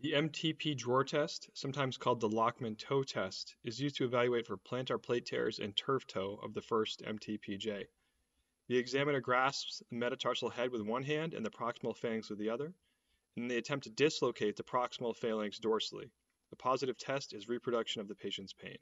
The MTP drawer test, sometimes called the Lachman toe test, is used to evaluate for plantar plate tears and turf toe of the first MTPJ. The examiner grasps the metatarsal head with one hand and the proximal phalanx with the other, and they attempt to dislocate the proximal phalanx dorsally. The positive test is reproduction of the patient's pain.